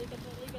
Look at the